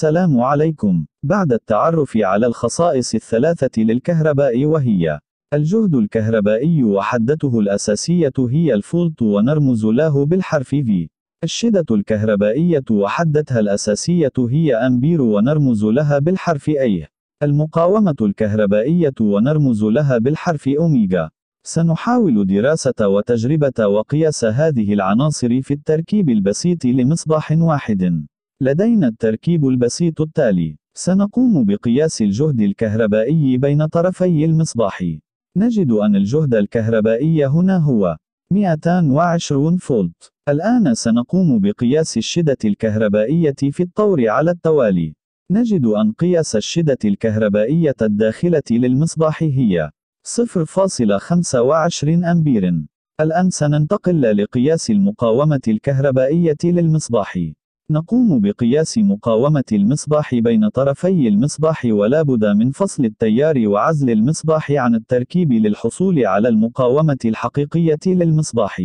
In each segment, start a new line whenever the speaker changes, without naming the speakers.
السلام عليكم. بعد التعرف على الخصائص الثلاثة للكهرباء وهي الجهد الكهربائي وحدته الأساسية هي الفولت ونرمز له بالحرف V. الشدة الكهربائية وحدتها الأساسية هي أمبير ونرمز لها بالحرف A. المقاومة الكهربائية ونرمز لها بالحرف أوميغا. سنحاول دراسة وتجربة وقياس هذه العناصر في التركيب البسيط لمصباح واحد. لدينا التركيب البسيط التالي. سنقوم بقياس الجهد الكهربائي بين طرفي المصباح. نجد أن الجهد الكهربائي هنا هو 220 فولت. الآن سنقوم بقياس الشدة الكهربائية في الطور على التوالي. نجد أن قياس الشدة الكهربائية الداخلة للمصباح هي 0.25 أمبير. الآن سننتقل لقياس المقاومة الكهربائية للمصباح. نقوم بقياس مقاومة المصباح بين طرفي المصباح ولا بد من فصل التيار وعزل المصباح عن التركيب للحصول على المقاومة الحقيقية للمصباح.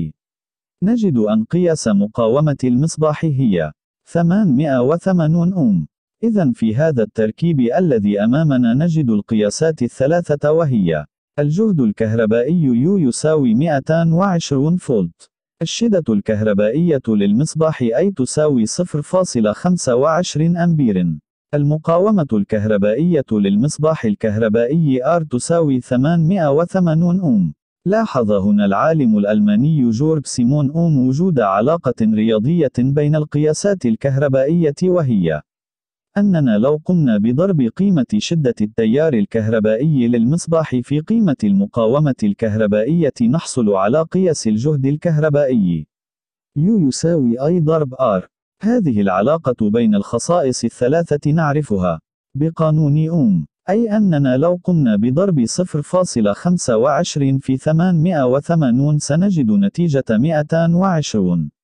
نجد أن قياس مقاومة المصباح هي 880 أوم. إذا في هذا التركيب الذي أمامنا نجد القياسات الثلاثة وهي الجهد الكهربائي يو يساوي 220 فولت. الشدة الكهربائية للمصباح أي تساوي 0.25 أمبير. المقاومة الكهربائية للمصباح الكهربائي R تساوي 880 أوم. لاحظ هنا العالم الألماني جورج سيمون أوم وجود علاقة رياضية بين القياسات الكهربائية وهي أننا لو قمنا بضرب قيمة شدة التيار الكهربائي للمصباح في قيمة المقاومة الكهربائية نحصل على قياس الجهد الكهربائي. U يساوي I ضرب R. هذه العلاقة بين الخصائص الثلاثة نعرفها بقانون أوم، أي أننا لو قمنا بضرب 0.25 في 880 سنجد نتيجة 220.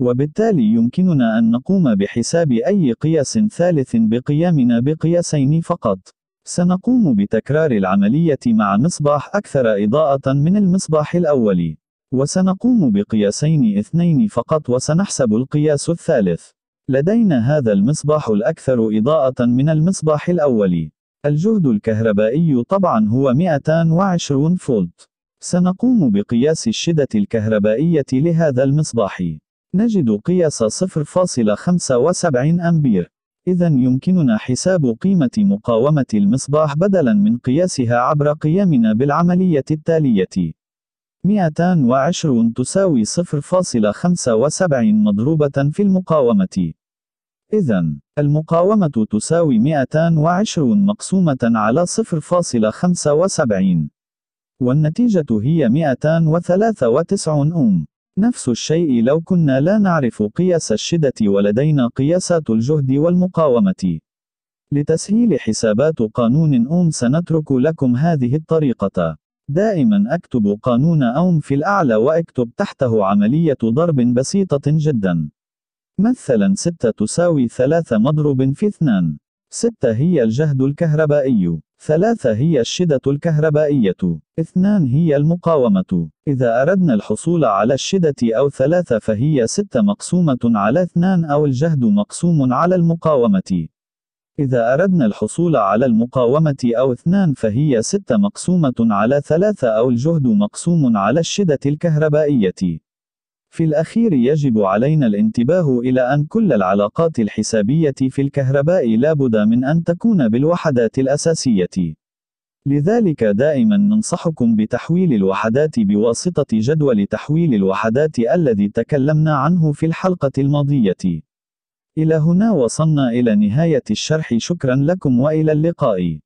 وبالتالي يمكننا أن نقوم بحساب أي قياس ثالث بقيامنا بقياسين فقط. سنقوم بتكرار العملية مع مصباح أكثر إضاءة من المصباح الأول. وسنقوم بقياسين اثنين فقط وسنحسب القياس الثالث. لدينا هذا المصباح الأكثر إضاءة من المصباح الأول. الجهد الكهربائي طبعا هو 220 فولت. سنقوم بقياس الشدة الكهربائية لهذا المصباح. نجد قياس 0.75 أمبير. إذا يمكننا حساب قيمة مقاومة المصباح بدلاً من قياسها عبر قيامنا بالعملية التالية. 220 تساوي 0.75 مضروبة في المقاومة. إذا، المقاومة تساوي 220 مقسومة على 0.75. والنتيجة هي 293 أوم. نفس الشيء لو كنا لا نعرف قياس الشدة ولدينا قياسات الجهد والمقاومة. لتسهيل حسابات قانون أوم سنترك لكم هذه الطريقة. دائما أكتب قانون أوم في الأعلى وأكتب تحته عملية ضرب بسيطة جدا. مثلا 6 تساوي 3 مضروب في 2. 6 هي الجهد الكهربائي. ثلاثة هي الشدة الكهربائية. اثنان هي المقاومة. إذا أردنا الحصول على الشدة أو ثلاثة فهي ستة مقسومة على اثنان أو الجهد مقسوم على المقاومة. إذا أردنا الحصول على المقاومة أو اثنان فهي ستة مقسومة على ثلاثة أو الجهد مقسوم على الشدة الكهربائية. في الأخير يجب علينا الانتباه إلى أن كل العلاقات الحسابية في الكهرباء لابد من أن تكون بالوحدات الأساسية. لذلك دائما ننصحكم بتحويل الوحدات بواسطة جدول تحويل الوحدات الذي تكلمنا عنه في الحلقة الماضية. إلى هنا وصلنا إلى نهاية الشرح شكرا لكم وإلى اللقاء.